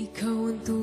一颗温度。